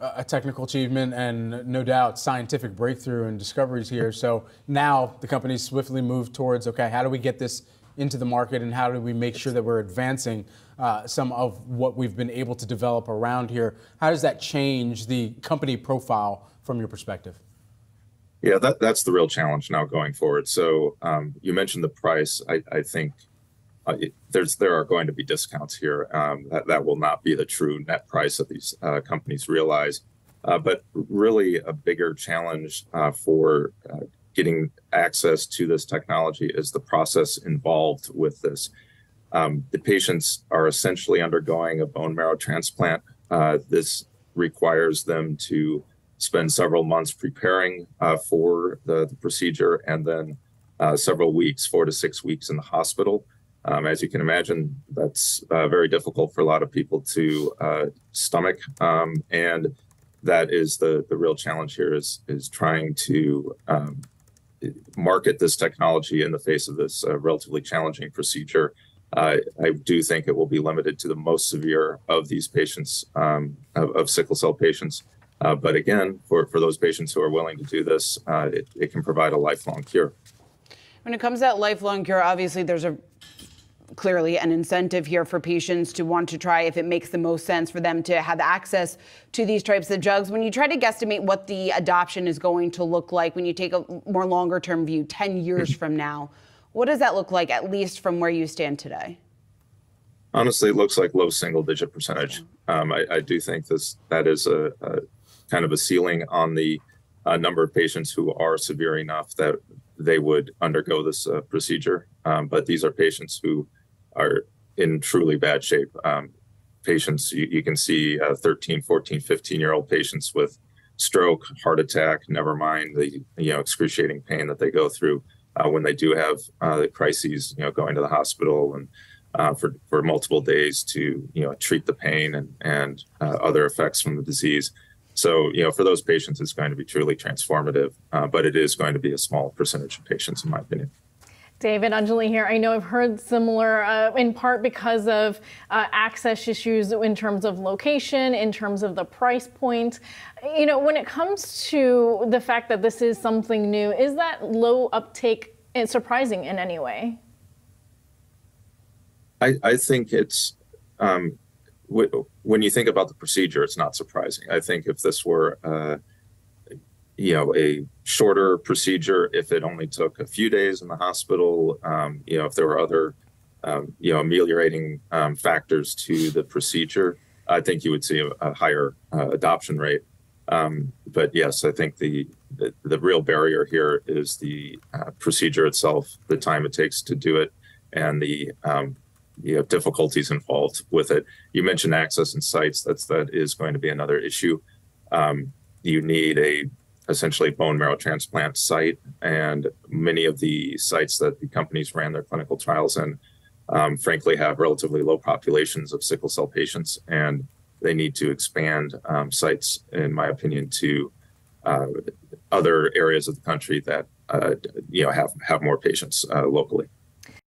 a technical achievement and no doubt scientific breakthrough and discoveries here. So now the company swiftly moved towards okay, how do we get this into the market and how do we make sure that we're advancing uh, some of what we've been able to develop around here? How does that change the company profile from your perspective? Yeah, that, that's the real challenge now going forward. So um, you mentioned the price. I, I think uh, there's there are going to be discounts here. Um, that that will not be the true net price that these uh, companies realize. Uh, but really, a bigger challenge uh, for uh, getting access to this technology is the process involved with this. Um, the patients are essentially undergoing a bone marrow transplant. This requires them to spend several months preparing for the, the, procedure and then several weeks, four to six weeks in the hospital. Um, as you can imagine, that's uh, very difficult for a lot of people to uh, stomach, um, and that is the the real challenge here is is trying to um, market this technology in the face of this uh, relatively challenging procedure. I do think it will be limited to the most severe of these patients, um, of, of, sickle cell patients. Uh, but again, for, for those patients who are willing to do this, uh, it, it can provide a lifelong cure. When it comes to that lifelong cure, obviously there's a clearly an incentive here for patients to want to try if it makes the most sense for them to have access to these types of drugs. When you try to guesstimate what the adoption is going to look like when you take a more longer term view, 10 years from now, what does that look like, at least from where you stand today? Honestly, it looks like low single digit percentage. Um, I, I, do think this that is a, a, kind of a ceiling on the uh, number of patients who are severe enough that they would undergo this uh, procedure. Um, but these are patients who are in truly bad shape. Um, patients, you, you, can see uh, 13, 14, 15 year old patients with stroke, heart attack, never mind the you know excruciating pain that they go through uh, when they do have uh, the crises, you know, going to the hospital and uh, for, for multiple days to you know treat the pain and, and uh, other effects from the disease. So, you know, for those patients, it's going to be truly transformative, uh, but it is going to be a small percentage of patients, in my opinion. David, Anjali here. I know I've heard similar, uh, in part because of uh, access issues in terms of location, in terms of the price point. You know, when it comes to the fact that this is something new, is that low uptake surprising in any way? I, I think it's, um, w- when you think about the procedure, it's not surprising. I think if this were, uh, you know, a shorter procedure, if it only took a few days in the hospital, um, you know, if there were other, um, you know, ameliorating um, factors to the procedure, I think you would see a, a higher uh, adoption rate. Um, but yes, I think the, the, the real barrier here is the uh, procedure itself, the time it takes to do it, and the um, you know difficulties involved with it. You mentioned access and sites. That's that is going to be another issue. Um, you need a essentially bone marrow transplant site. And many of the sites that the companies ran their clinical trials in, um, frankly, have relatively low populations of sickle cell patients. And they need to expand um, sites, in my opinion, to uh, other areas of the country that uh, you know have have more patients uh, locally.